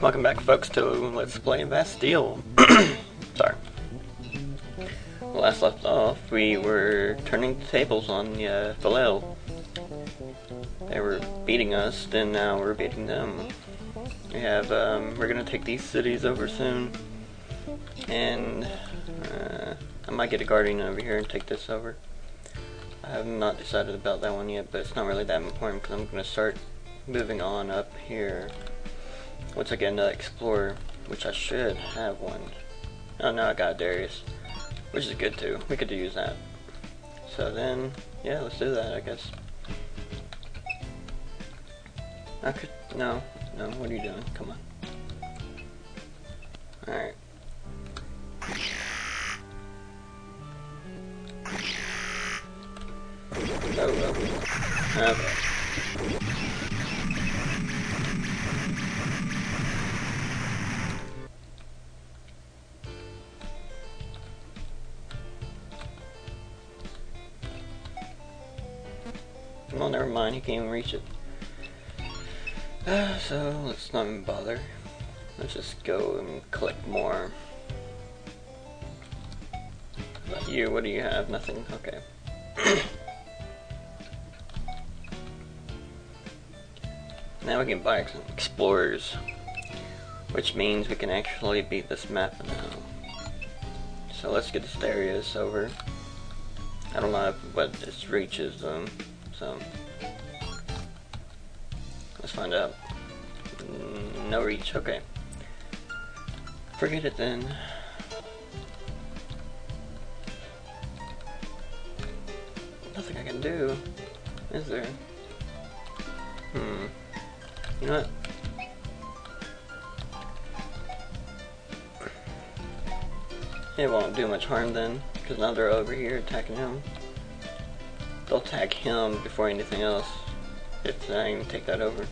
Welcome back, folks, to Let's Play Vasteel. Sorry. Last left off, we were turning the tables on the uh. They were beating us, then now we're beating them. We have, um, we're gonna take these cities over soon, and uh, I might get a guardian over here and take this over. I have not decided about that one yet, but it's not really that important because I'm gonna start moving on up here. Once get another explorer, which I should have one. Oh no, I got Darius, which is good too. We could use that. So then, yeah, let's do that, I guess. I could, no, no, what are you doing? Come on. Alright. Oh. Okay. He can't even reach it. Uh, so, let's not even bother. Let's just go and collect more. About you, what do you have? Nothing? Okay. now we can buy some explorers. Which means we can actually beat this map now. So let's get this Darius over. I don't know if what its reach is though. So let's find out. Mm, no reach, okay. Forget it then. Nothing I can do, is there? Hmm. You know what? It won't do much harm then, because now they're over here attacking him. They'll attack him before anything else, if I even take that over.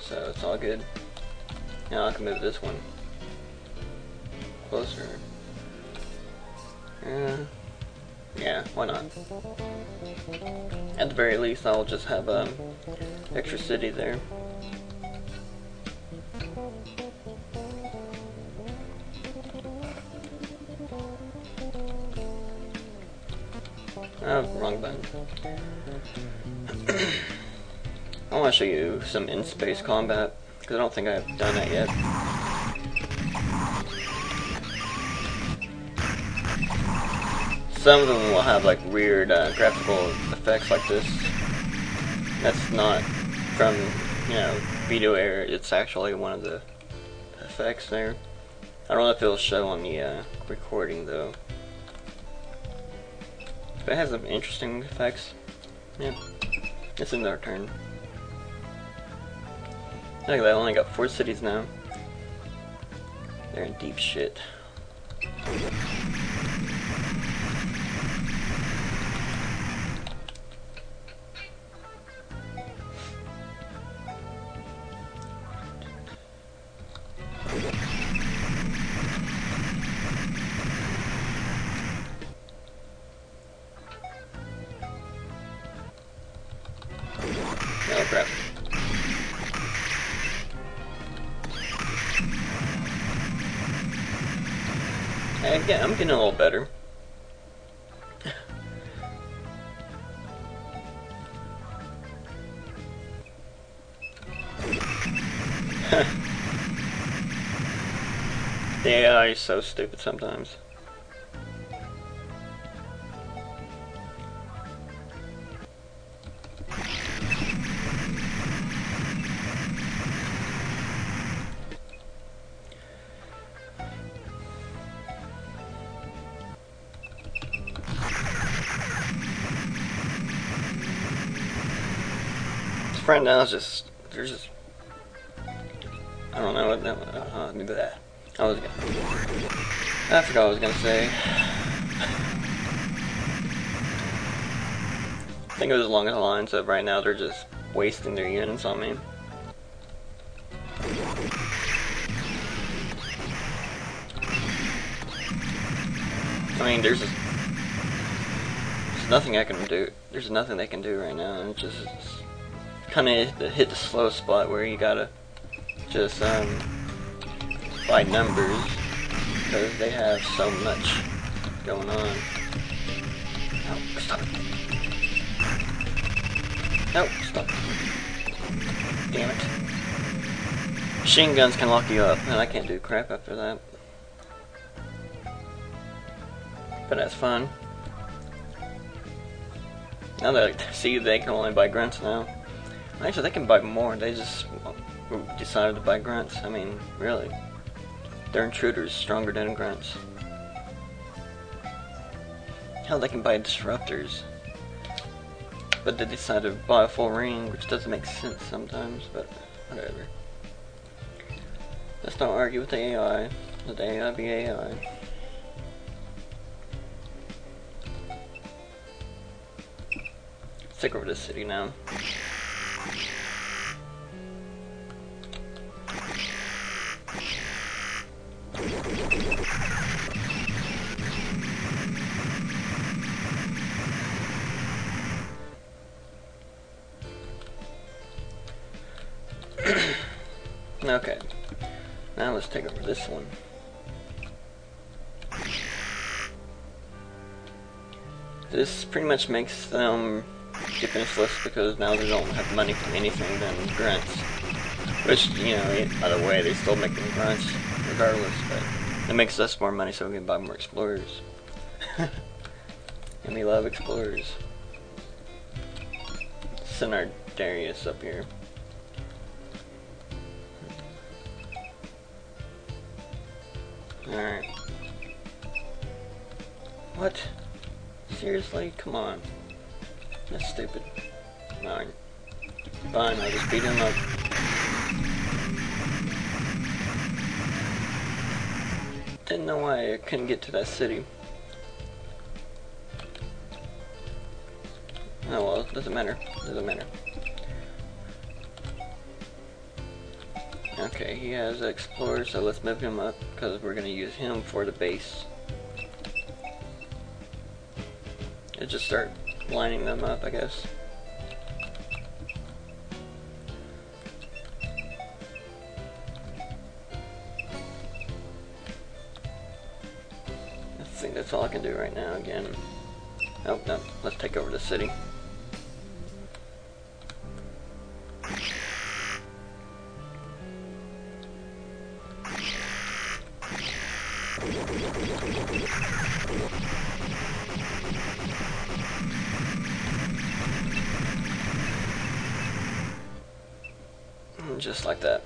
So it's all good. Now I can move this one closer. Yeah, yeah, why not? At the very least, I'll just have a um, extra city there. Oh, wrong button. I want to show you some in-space combat, because I don't think I've done that yet. Some of them will have like weird uh, graphical effects like this. That's not from, you know, video error, it's actually one of the effects there. I don't know if it'll show on the uh, recording though. But it has some interesting effects. Yeah. It's in their turn. Look at that, I only got four cities now. They're in deep shit. Oh crap. Again, I'm getting a little better. the AI is so stupid sometimes. Right now is just there's just I don't know what that uh, maybe that I was gonna I forgot what I was gonna say. I think it was along the lines of right now they're just wasting their units on me. I mean, there's just, there's nothing I can do. There's nothing they can do right now. It's just kind of hit the slow spot where you gotta just um, by numbers because they have so much going on. Oh, stop. No, stop. Damn it. Machine guns can lock you up, and I can't do crap after that. But that's fun. Now that I see they can only buy grunts now. Actually, they can buy more. They just decided to buy grunts. I mean, really. Their intruders stronger than grunts. Hell, they can buy disruptors. But they decided to buy a full ring, which doesn't make sense sometimes, but whatever. Let's not argue with the AI. Let the AI be AI. Let's take over the city now. Okay. Now let's take over this one. This pretty much makes them defenseless because now they don't have money for anything than grunts. Which, you know, by the way, they still make them grunts regardless, but it makes us more money so we can buy more explorers. and we love explorers. Send our Darius up here. Alright. What? Seriously? Come on. That's stupid. Fine. Fine, I'll just beat him up. I didn't know why I couldn't get to that city. Oh well, doesn't matter. Doesn't matter. Okay, he has Explorer, so let's move him up because we're going to use him for the base. And just start lining them up, I guess. Right now again. Oh, no, let's take over the city. Mm, just like that.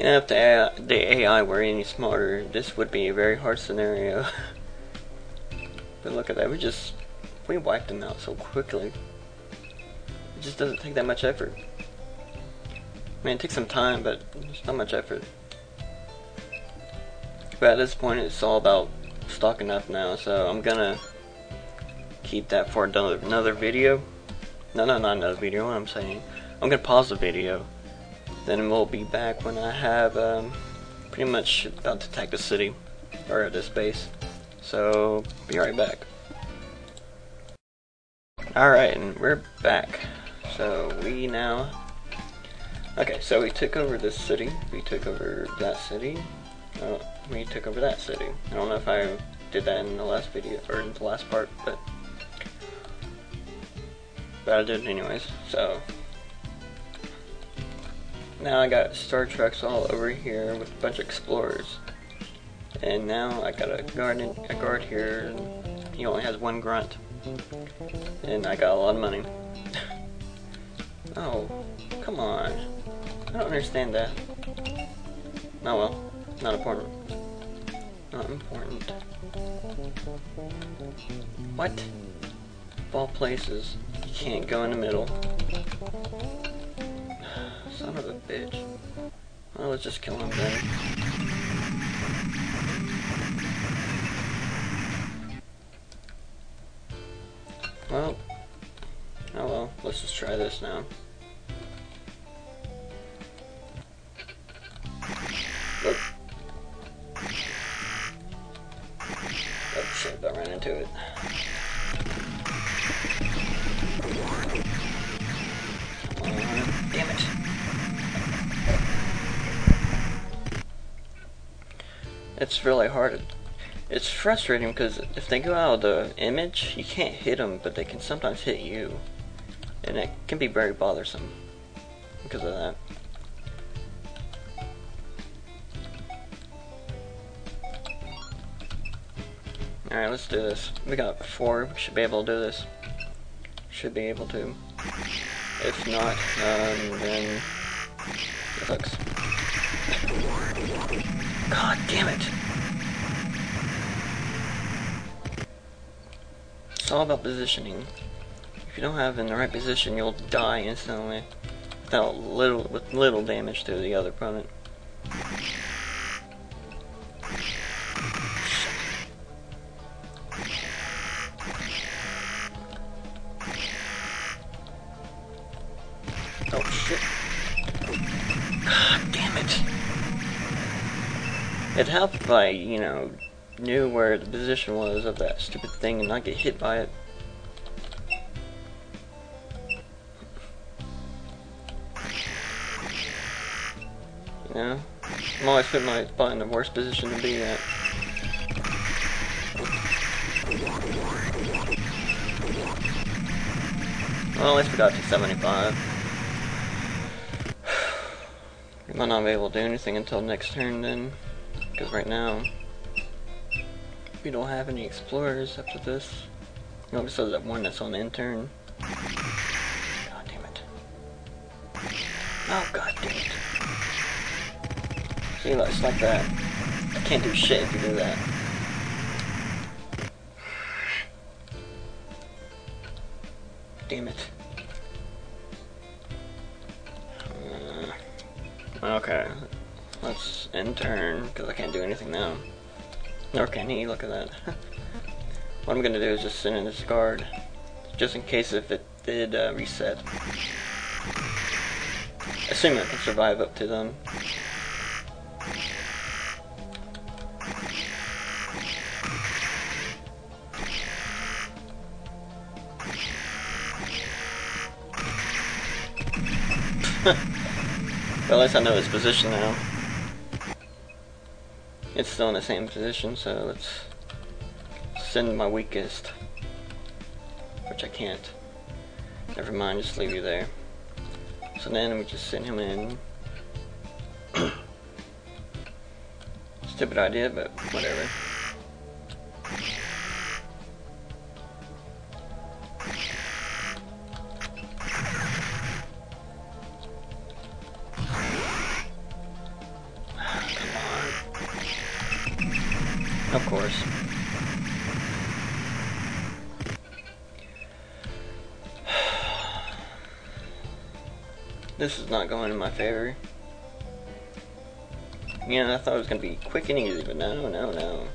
You know, if the AI, the AI were any smarter, this would be a very hard scenario. but look at that, we just, we wiped them out so quickly. It just doesn't take that much effort. I mean, it takes some time, but it's not much effort. But at this point, it's all about stocking up now, so I'm gonna keep that for another, another video. No, no, not another video, what I'm saying. I'm gonna pause the video. Then we'll be back when I have, um, pretty much about to attack the city, or this base. So, be right back. Alright, and we're back. So, we now... Okay, so we took over this city, we took over that city, oh, we took over that city. I don't know if I did that in the last video, or in the last part, but but I did anyways, so now I got Star Treks all over here with a bunch of explorers. And now I got a guard, in, a guard here, and he only has one grunt. And I got a lot of money. oh, come on. I don't understand that. Oh well, not important. Not important. What? Of all places, you can't go in the middle. Son of a bitch. Well, let's just kill him then. Well, oh well, let's just try this now. Really hard. It's frustrating because if they go out of the image, you can't hit them, but they can sometimes hit you. And it can be very bothersome because of that. Alright, let's do this. We got four. We should be able to do this. Should be able to. If not, um, then it sucks. God damn it! It's all about positioning. If you don't have in the right position, you'll die instantly without little with little damage to the other opponent. Oh shit. God damn it. It helped I, you know, knew where the position was of that stupid thing and not get hit by it. You know? I'm always putting my butt in the worst position to be at. Well, at least we got to 75. We might not be able to do anything until next turn then. Because right now, we don't have any explorers after this. No, besides that one that's on intern. God damn it. Oh, god damn it. See, it's like that. I can't do shit if you do that. Damn it. Uh, okay. Let's intern, because I can't do anything now. Nor can he, look at that. what I'm gonna do is just send in this guard. Just in case if it did uh, reset. Assuming I can survive up to them. well, at least I know his position now. It's still in the same position, so let's send my weakest. Which I can't. Never mind, just leave you there. So then we just send him in. Stupid idea, but whatever. This is not going in my favor. Yeah, I thought it was going to be quick and easy, but no, no, no.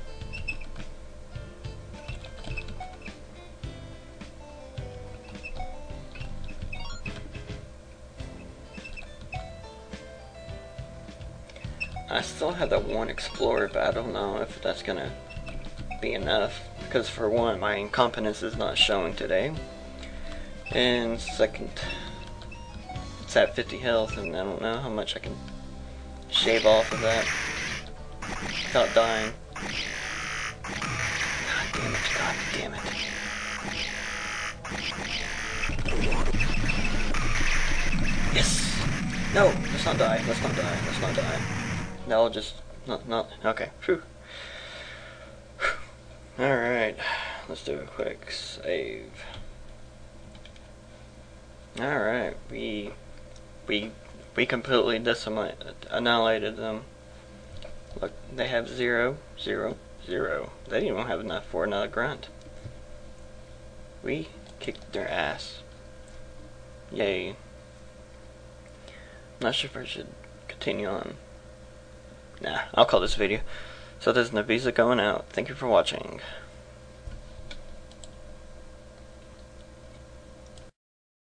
I still have that one Explorer, but I don't know if that's gonna be enough. Because for one, my incompetence is not showing today. And second, at 50 health, and I don't know how much I can shave off of that without dying. God damn it, god damn it. Yes! No, let's not die, let's not die, let's not die. No, just not not okay. Phew. All right, let's do a quick save. All right, we we we completely annihilated them. Look, they have zero, zero, zero. They didn't even have enough for another grunt. We kicked their ass. Yay. Not sure if I should continue on. Nah, I'll call this video. So there's neveza going out. Thank you for watching.